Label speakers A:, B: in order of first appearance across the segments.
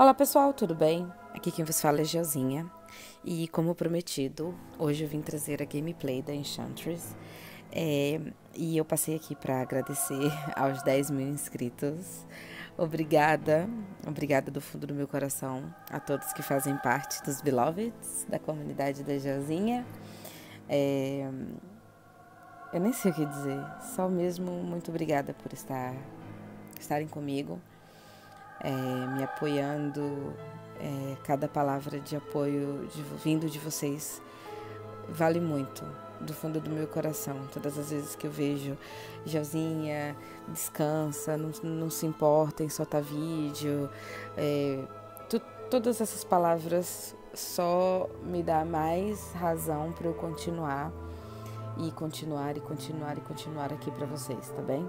A: Olá pessoal, tudo bem? Aqui quem vos fala é Gelzinha e como prometido, hoje eu vim trazer a gameplay da Enchantress é, e eu passei aqui para agradecer aos 10 mil inscritos. Obrigada, obrigada do fundo do meu coração a todos que fazem parte dos Beloveds, da comunidade da Gelzinha. É, eu nem sei o que dizer, só mesmo muito obrigada por estar estarem comigo é, me apoiando. É, cada palavra de apoio de, vindo de vocês vale muito, do fundo do meu coração. Todas as vezes que eu vejo Gelzinha, descansa, não, não se importa em soltar vídeo, é, tu, todas essas palavras só me dá mais razão para eu continuar e continuar e continuar e continuar aqui para vocês, tá bem?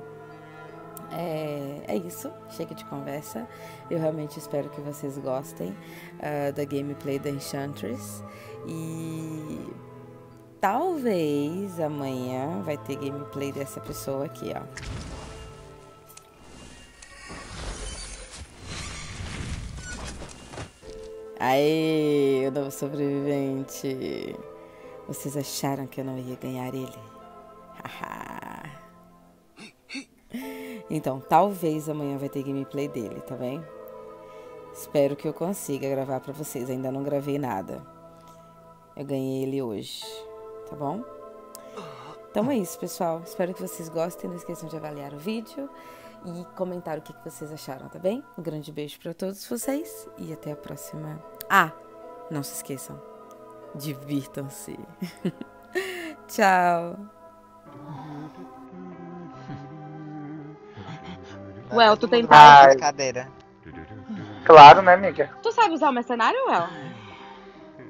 A: É, é isso, chega de conversa. Eu realmente espero que vocês gostem uh, da gameplay da Enchantress. E talvez amanhã vai ter gameplay dessa pessoa aqui, ó. Aê, o novo sobrevivente. Vocês acharam que eu não ia ganhar ele? Haha. Então, talvez amanhã vai ter gameplay dele, tá bem? Espero que eu consiga gravar pra vocês. Ainda não gravei nada. Eu ganhei ele hoje, tá bom? Então é isso, pessoal. Espero que vocês gostem. Não esqueçam de avaliar o vídeo e comentar o que vocês acharam, tá bem? Um grande beijo para todos vocês e até a próxima. Ah, não se esqueçam. Divirtam-se. Tchau.
B: Well, tu tem
C: Ai.
D: cadeira.
C: Claro, né, amiga?
B: Tu sabe usar o mercenário, Well?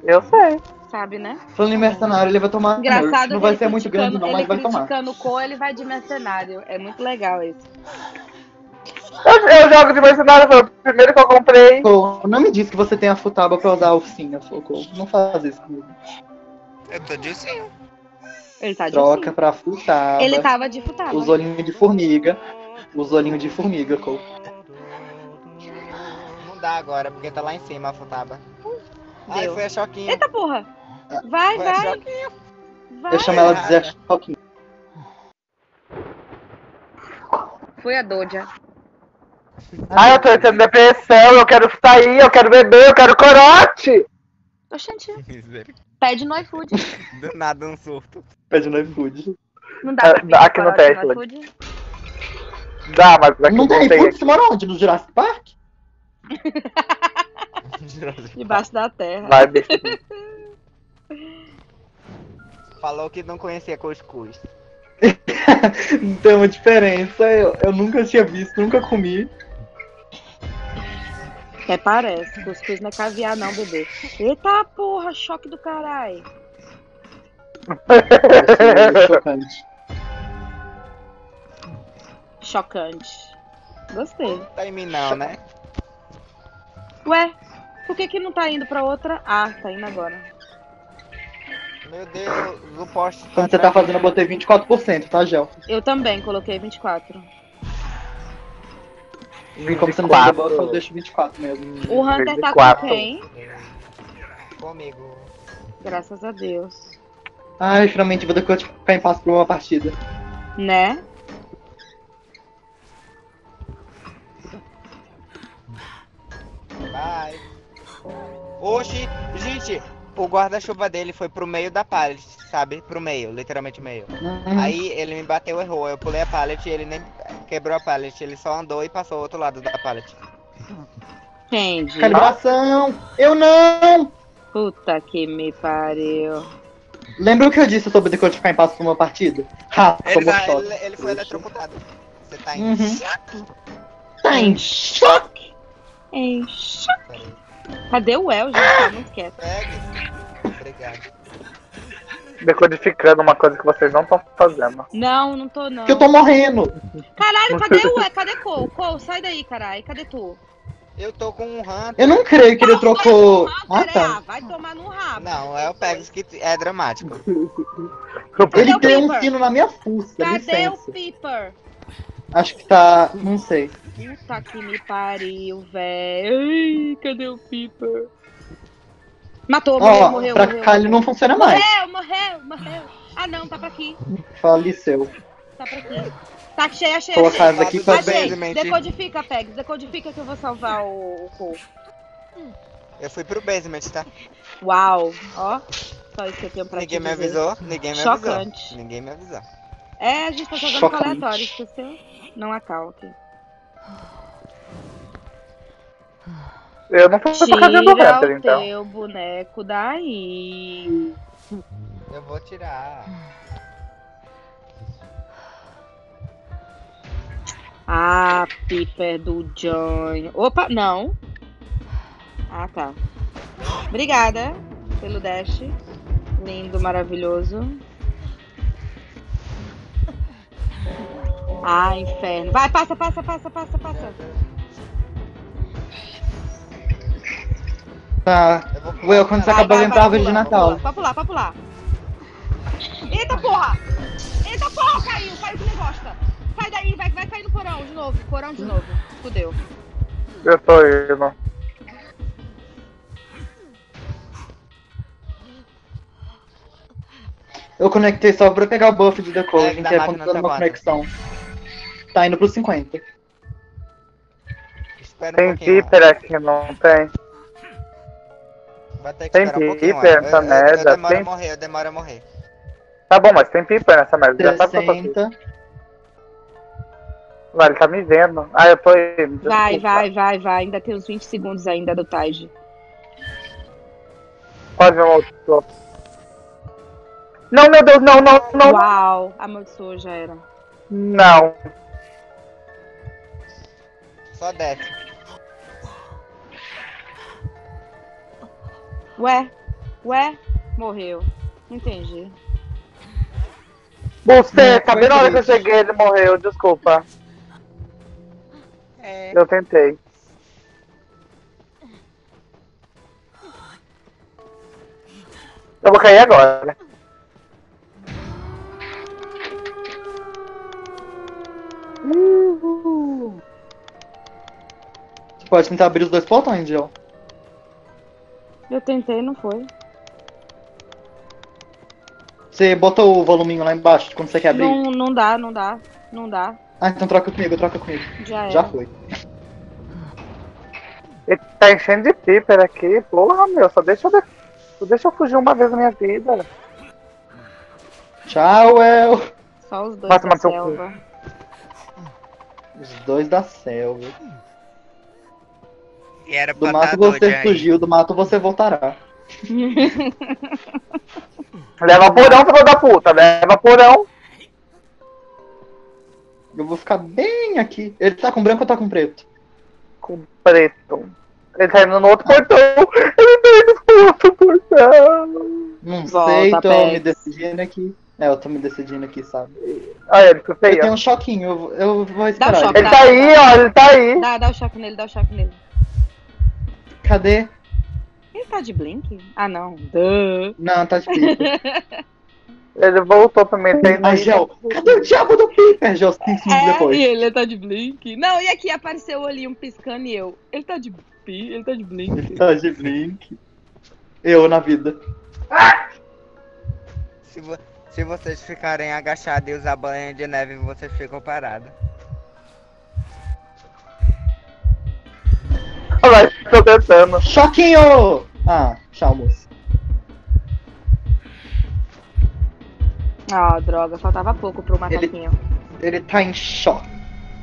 C: Eu sei.
B: Sabe, né?
E: Falando em mercenário, ele vai tomar.
B: Engraçado
E: Não vai
B: ele
E: ser muito grande,
B: criticando-
E: não, mas
B: ele
E: vai tomar.
B: criticando o cor, ele vai de mercenário. É muito legal isso.
C: Eu, eu jogo de mercenário, foi o primeiro que eu comprei.
E: Não me diz que você tem a futaba pra usar a oficina, Socorro. Não faz isso comigo.
D: Eu tô de sim.
B: Ele tá de
E: Troca
B: ursinho.
E: pra futaba.
B: Ele tava de futaba.
E: Os olhinhos de formiga. Os olhinhos de formiga, Cole.
D: Não dá agora, porque tá lá em cima a futaba. Ai, foi a choquinha.
B: Eita porra! Vai,
D: Foi
B: vai,
D: choquinha.
B: vai.
E: Eu chamo ela de Zé Choquinho.
B: Foi a Doja.
C: Ai, eu tô entrando depressão, eu quero sair, eu quero beber, eu quero corote.
B: Oxente, pede no iFood.
D: Do nada um surto.
E: Pede no iFood.
B: Não dá pra
C: Ah,
B: pedir
C: aqui
B: no
C: iFood. Dá, mas aqui
E: Não tem iFood? Você mora onde? No Jurassic Park?
B: Debaixo da terra.
C: Vai, bicho.
D: Falou que não conhecia cuscuz.
E: Tem uma diferença. Eu, eu nunca tinha visto, nunca comi.
B: Até parece. Cuscuz não é caviar, não, bebê. Eita porra, choque do caralho.
E: Achei chocante.
B: Chocante. Gostei.
D: Tá em mim não, né?
B: Ué, por que que não tá indo pra outra? Ah, tá indo agora.
D: Meu Deus, o poste tá
E: Quando você tá fazendo, eu botei 24%, tá, Gel?
B: Eu também coloquei 24.
E: E como você não tem
C: 24.
E: debuff, eu deixo 24 mesmo.
B: O Hunter tá
C: 24.
B: com quem?
D: comigo.
B: Graças a Deus.
E: Ai, finalmente vou depois ficar em paz por uma partida.
B: Né?
D: Vai. Oxi, gente, o guarda-chuva dele foi pro meio da pallet, sabe? Pro meio, literalmente meio.
E: Uhum.
D: Aí ele me bateu, errou. Eu pulei a pallet e ele nem quebrou a pallet. Ele só andou e passou ao outro lado da pallet.
B: Candy.
E: Calibração! Eu não!
B: Puta que me pariu.
E: Lembra o que eu disse sobre depois de ficar em paz por uma partida? Ha,
D: Ele, tá- ele, ele foi eletrocutado. Você tá em
E: Uhum.
D: choque?
E: Tá em choque!
B: Em choque. Cadê o El, gente? Tá muito quieto.
D: Obrigado.
C: Decodificando uma coisa que vocês não estão fazendo.
B: Não, não tô não.
E: Que eu tô morrendo!
B: Caralho, cadê o El? Cadê Cole? Cole, sai daí, caralho. Cadê tu?
D: Eu tô com um Hunter.
E: Eu não creio que ele trocou.
B: Ah,
E: Ah,
B: tá. Vai tomar no rabo.
D: Não, é o Pegasus que é dramático.
E: Ele
B: o
E: tem um sino na minha fuça,
B: Cadê o
E: licença.
B: Piper?
E: Acho que tá. Não sei.
B: Puta que me pariu, velho. Ai, cadê o Pipa? Matou, morreu,
E: Ó,
B: morreu,
E: pra
B: morreu.
E: cá ele não funciona mais.
B: Morreu, morreu, morreu. Ah não, tá pra aqui.
E: Faleceu.
B: Tá pra aqui. Tá cheia, cheia,
E: Colocar essa aqui pra
B: Achei.
D: basement.
B: Decodifica, Pegs. Decodifica que eu vou salvar o, o Cole.
D: Eu fui pro basement, tá?
B: Uau. Ó. Só isso que eu tenho pra
D: Ninguém
B: te
D: me
B: dizer.
D: avisou, ninguém me
B: Chocante.
D: avisou. Ninguém me avisou.
B: É, a gente tá jogando
E: Chocante.
B: com aleatório, esqueceu? Não há calque.
C: Eu não fui pra casa do
B: Tira
C: Raptor,
B: o
C: então.
B: teu boneco daí.
D: Eu vou tirar.
B: Ah, Piper do John. Opa, não. Ah, tá. Obrigada pelo dash. Lindo, maravilhoso. Ah, inferno. Vai, passa, passa, passa, passa, passa.
E: Tá.
D: Eu
E: Will, quando você
B: Vai, vai,
E: árvore de Natal.
B: Pode pular, pode pular. Eita porra! Eita porra, caiu, caiu que não gosta. Sai daí, vai, vai cair no porão de novo. Porão de novo. Fudeu.
C: Eu tô indo.
E: Eu conectei só pra pegar o buff de
D: É,
E: decoding,
D: da
E: que é quando
D: quanto?
E: conexão. Tá indo pro 50.
D: Espera um
C: Tem. Piper aqui, não tem?
D: Vai ter que
C: Tem
D: esperar um pouquinho.
C: Piper nessa
D: eu, eu, eu
C: merda,
D: demoro
C: tem-
D: a morrer, eu demoro a morrer.
C: Tá bom, mas tem Piper nessa merda. Já sabe que eu tô aqui.
E: 60.
C: Vai, ele tá me vendo. Ah, eu tô indo.
B: Vai, vai, vai, vai. Ainda tem uns 20 segundos ainda do Tage.
C: Pode ver um outro. Não, meu Deus, não, não, não.
B: Uau, amaldiçoou, já era.
C: Não.
D: Só desce.
B: Ué, ué, morreu. Entendi.
C: Você, tá
E: foi
C: vendo a hora que eu cheguei, ele morreu, desculpa.
D: É.
C: Eu tentei. Eu vou cair agora.
E: Pode tentar abrir os dois portões, Joe.
B: Eu tentei, não foi.
E: Você botou o voluminho lá embaixo quando você quer abrir?
B: Não, não dá, não dá. Não dá.
E: Ah, então troca comigo, troca comigo.
B: Já era.
E: Já foi.
C: Ele tá enchendo de Piper aqui. Porra, meu, só deixa eu, de- só deixa eu fugir uma vez na minha vida.
E: Tchau, El.
B: Só os dois
C: Vai
B: da selva.
E: Os dois da selva.
D: E era
E: Do mato você
D: aí.
E: fugiu, do mato você voltará.
C: Leva porão, filho da puta. Leva porão.
E: Eu vou ficar bem aqui. Ele tá com branco ou tá com preto?
C: Com preto. Ele tá indo no outro portão. Ele tá indo no outro portão.
E: Não
B: Volta,
E: sei, tô me decidindo aqui. É, eu tô me decidindo aqui, sabe?
C: Olha, ele foi
E: Eu
C: feio.
E: tenho um choquinho, eu, eu vou esperar.
B: choque.
C: Ele tá aí, ó, ele tá aí.
B: Dá, dá o choque nele, dá o choque nele.
E: Cadê?
B: Ele tá de blink? Ah, não. Duh.
E: Não, tá difícil.
C: Ele voltou pra mim. Tem
E: Ai, Gel, cadê o diabo do Piper, Gel? 5 segundos
B: É,
E: depois.
B: e ele tá de blink. Não, e aqui apareceu ali um piscando e eu. Ele tá de pi, ele tá de blink.
E: Ele tá de blink. Eu na vida.
D: Se, vo- se vocês ficarem agachados e usar banha de neve, vocês ficam parados.
C: Lá, tô tentando.
E: Choquinho! Ah, tchau, moço.
B: Ah, droga, faltava pouco pro macaquinho.
E: Ele tá em choque.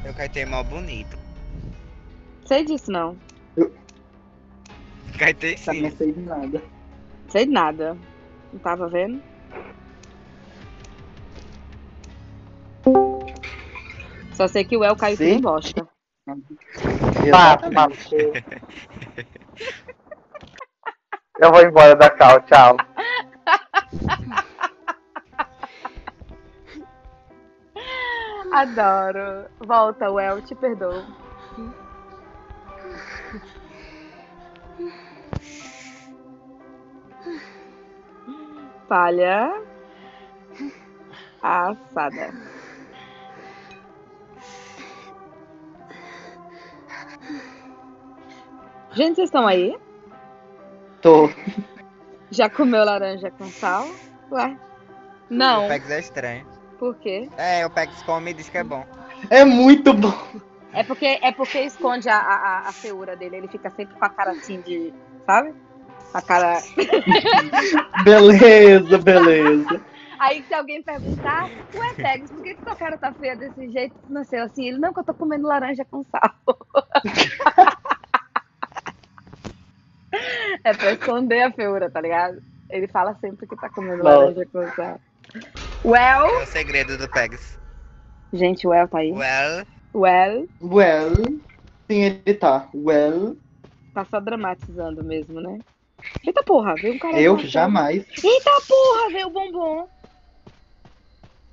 D: Eu caetei mal bonito.
B: Sei disso não.
D: Caetei
E: Tá
D: sim.
E: não sei de nada.
B: Sei de nada. Não tava vendo? Só sei que o El caiu
E: Sim.
B: nem bosta.
C: Tá,
E: Exatamente.
C: Eu vou embora da cal, tchau.
B: Adoro. Volta, El, te perdoo. Palha assada. Gente, vocês estão aí?
E: Tô.
B: Já comeu laranja com sal? Ué? Não.
D: O Pegs é estranho.
B: Por quê?
D: É, o Pegs come e diz que é bom.
E: É muito bom.
B: É porque, é porque esconde a, a, a feura dele. Ele fica sempre com a cara assim de. Sabe? A cara.
E: Beleza, beleza.
B: Aí se alguém perguntar, ué, Pegs, por que, que tua cara tá feia desse jeito? Nasceu assim. Ele, não, que eu tô comendo laranja com sal. é pra esconder a feura, tá ligado? Ele fala sempre que tá comendo
E: Não.
B: laranja com sal. Well,
D: É o segredo do Pegs.
B: gente, o El tá aí.
D: Well,
B: Well,
E: Well. Sim, ele tá. Well.
B: tá só dramatizando mesmo, né? Eita porra, veio um cara.
E: Eu
B: matando.
E: jamais.
B: Eita porra, veio o bombom.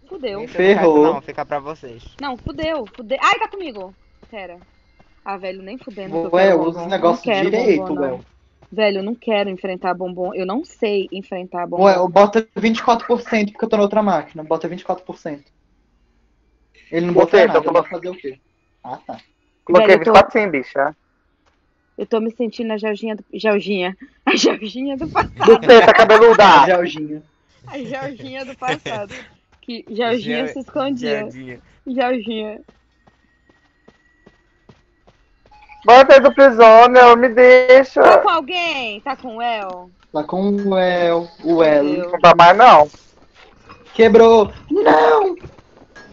B: Fudeu.
E: Ferrou.
D: Não, fica pra vocês.
B: Não, fudeu, fudeu. Ai, tá comigo. Pera. Ah, velho, nem fudendo.
E: Ué, usa
B: bombom.
E: os negócios
B: Não quero
E: direito,
B: bombom, não. Velho, eu não quero enfrentar bombom. Eu não sei enfrentar bombom.
E: Ué, bota 24% porque eu tô na outra máquina. Bota 24%. Ele não botou nada,
C: então,
E: vai fazer o quê? Ah, tá.
C: Coloquei
B: Velho, eu tô-
C: 24 sim, bicha.
B: Eu tô me sentindo a Jorginha do... Jorginha. A Jorginha do passado.
C: Você, tá cabeluda.
E: Gelginha.
B: A Jorginha do passado. Que Jorginha
D: Jo-
B: se escondia.
D: Jardim.
B: Jorginha.
C: Bota aí do Prisoner, me deixa.
B: Tá com alguém? Tá com o El?
E: Lá com o Well. O.
B: Meu.
C: Não tá mais, não.
E: Quebrou. Não!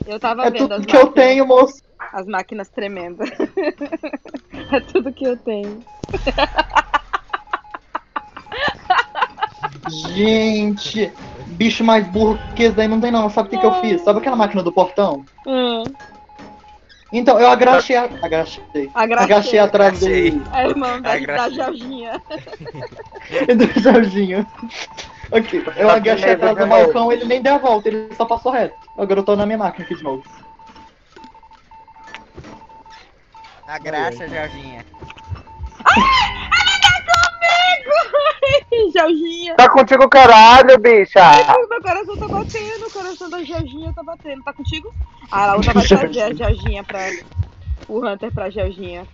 B: Eu tava
E: É
B: vendo
E: tudo
B: as
E: que eu
B: máquinas,
E: tenho, moço.
B: as máquinas tremendo. é tudo que eu tenho.
E: Gente, bicho mais burro que esse daí não tem não. Sabe o que, que eu fiz? Sabe aquela máquina do portão?
B: Hum,
E: Então, eu agachei, a- agachei,
B: Agrachei.
E: agachei atrás do,
D: Agachei.
B: é irmão da, da Jorginha.
E: do Jorginho. Ok, eu
C: Tá
E: agachei
C: primeiro
E: atrás do balcão, ele nem deu a volta, ele só passou reto. Agora eu tô na minha máquina aqui de novo.
D: A graça, Jorginha.
C: Tá contigo, caralho, bicha.
B: Meu coração tá batendo, o coração da Jorginha tá batendo. Tá contigo? Ah, a outra vai trazer a Jorginha pra. O Hunter pra Jorginha.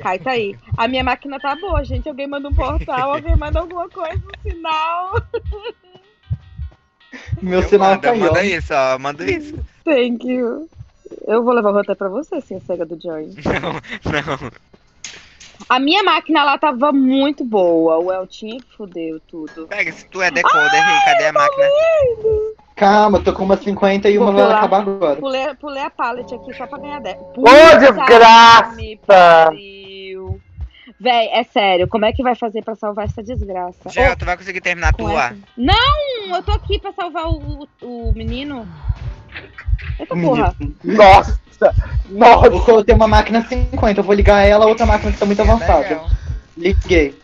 B: Cai, tá aí. A minha máquina tá boa, gente. Alguém manda um portal, alguém manda alguma coisa, um sinal.
E: Meu
D: Eu
E: sinal
D: eu
E: caiu.
D: mando isso, ó. Mando isso.
B: Thank you. Eu vou levar o Hunter pra você, sim, a cega do Joy.
D: Não, não.
B: A minha máquina lá tava muito boa. O Eltinho que fudeu tudo.
D: Pega, se tu é decoder, Rei, cadê a máquina?
E: Calma, tô com uma 50 e uma vai acabar agora.
B: Pulei, pulei a pallet aqui só pra ganhar 10.
C: Ô, desgraça!
B: Me pariu. Véi, é sério, como é que vai fazer pra salvar essa desgraça?
D: Gel, tu vai conseguir terminar
B: Com
D: tua?
B: essa- Não, eu tô aqui pra salvar o, o menino. Eita porra.
C: Nossa. Nossa.
E: Eu coloquei uma máquina 50, eu vou ligar ela a outra máquina que tá muito avançada.
D: Gel.
E: Liguei.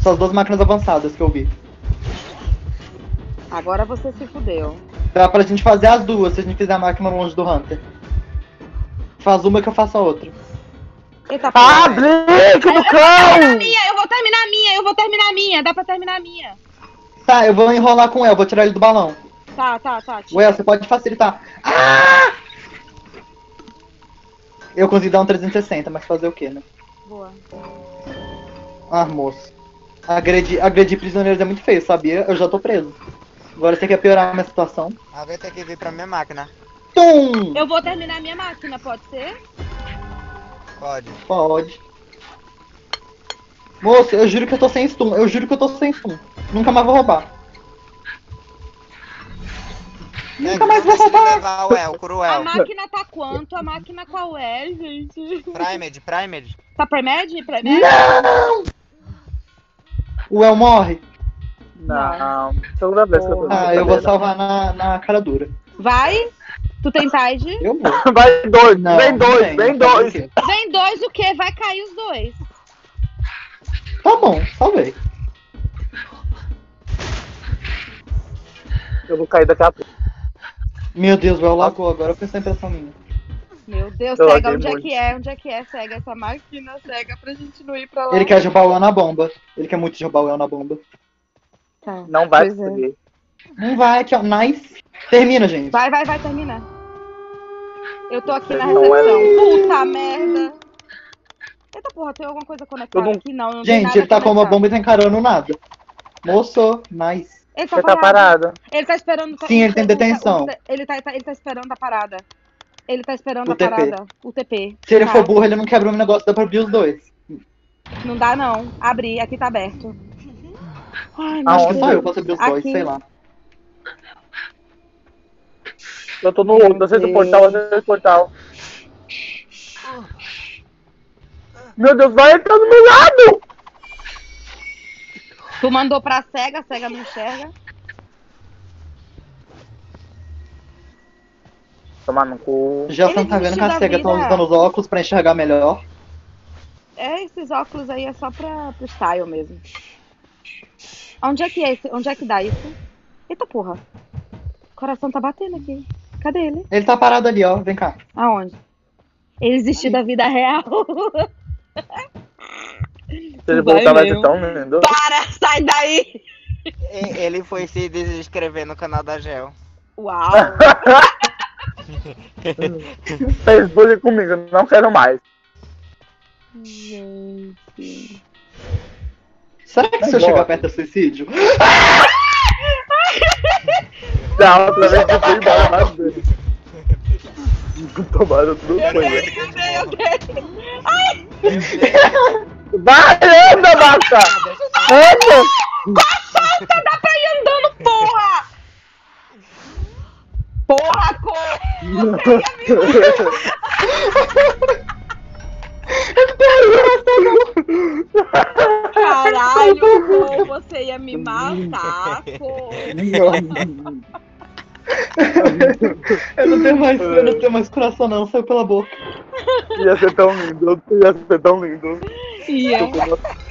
E: São as duas máquinas avançadas que eu vi.
B: Agora você se fudeu.
E: Dá pra gente fazer as duas se a gente fizer a máquina longe do Hunter. Faz uma que eu faço a outra.
B: Eita
C: Ah,
B: porra.
C: Blink do
B: A
C: cão!
B: minha, eu vou terminar a minha, eu vou terminar a minha. Dá pra terminar a minha.
E: Tá, eu vou enrolar com o El, vou tirar ele do balão.
B: Tá, tá, tá. tira.
E: El, você pode facilitar. Ah! Eu consegui dar um 360, mas fazer o quê, né?
B: Boa.
E: Ah, moço. Agredir, agredir prisioneiros é muito feio, sabia? Eu já tô preso. Agora você quer piorar a minha situação?
D: Alguém tem que vir pra minha máquina.
E: Tum!
B: Eu vou terminar a minha máquina, pode ser?
D: Pode.
E: Pode. Moço, eu juro que eu tô sem stun. Eu juro que eu tô sem stun. Nunca mais vou roubar. Nunca mais vou roubar.
D: levar o El,
B: A
D: cruel.
B: máquina tá quanto? A máquina qual é, gente?
D: Primed, Primed.
B: Tá Premed? Premed?
E: Não! O El morre?
C: Não. Segunda vez que eu tô
E: Ah, eu vou salvar na, na cara dura.
B: Vai? Tu tem Tide?
E: Eu vou.
C: Vai dois,
E: Não,
C: vem dois, vem dois.
B: Vem dois o quê? Vai cair os dois.
E: Tá bom, salvei.
C: Eu vou cair daqui a pouco.
E: Meu Deus, o El lagou agora, foi sem impressão minha.
B: Meu Deus,
C: Eu
B: cega, onde é
C: muito.
B: que é? Onde é que é? Cega essa máquina, cega pra gente não ir pra lá.
E: Ele quer jogar o El na bomba. Ele quer muito jogar o El na bomba.
B: Tá.
C: Não vai
B: Pois é.
C: conseguir.
E: Não vai aqui, ó. Nice. Termina, gente.
B: Vai, vai, vai, termina. Eu tô aqui na
C: é
B: recepção. Puta merda. Eita porra, tem alguma coisa conectada
C: não-
B: aqui? Não, não tem
E: Gente,
B: nada
E: ele tá com uma
B: conectado.
E: bomba e tá encarando nada. Moço, nice.
B: Ele tá
C: Você tá
B: parado.
C: parado.
B: Ele tá esperando.
E: Sim, ele tem
B: o- o-
E: detenção.
B: o- ele, tá, ele tá esperando a parada. Ele tá esperando
E: O
B: a
E: TP.
B: parada. O TP.
E: Se ele
B: Tá.
E: for burro, ele não quebra um negócio, dá pra abrir os dois.
B: Não dá, não. Abri, aqui tá aberto. Ai,
C: Aonde?
E: só
B: Deus.
E: eu posso abrir os dois,
B: Aqui.
E: sei lá.
C: Eu tô no outro, aceita o portal, aceita o portal. Meu Deus, vai entrar do meu lado!
B: Tu mandou pra cega, a cega não enxerga.
C: Tomar no cu.
E: Já você não tá vendo que a cega tá usando os óculos pra enxergar melhor.
B: É, esses óculos aí é só pra, pro style mesmo. Onde é que é esse? Onde é que dá isso? Eita porra. O coração tá batendo aqui. Cadê ele?
E: Ele tá parado ali, ó. Vem cá.
B: Aonde? Ele existiu da vida real.
C: Se ele voltar, vai
B: mesmo.
C: ser tão lindo.
B: Para, sai daí!
D: Ele foi se desinscrever no canal da Gel.
B: Uau!
C: Fez bullying comigo, não quero mais.
B: Gente.
E: Será que se eu chegar perto é suicídio?
C: Da outra vez que eu fui embora mais dele. Tomaram tudo
B: Eu
C: foi.
B: dei, eu dei, eu dei. Ai!
C: Vai, anda, vaca! Anda!
B: Solta, dá pra ir andando, porra! Porra, cor! Caralho, cor, você ia me matar, cor!
E: eu não tenho mais, eu não tenho mais coração não, saiu pela boca.
C: Ia ser tão lindo, ia ser tão lindo.
B: Ia.
C: Eu tô-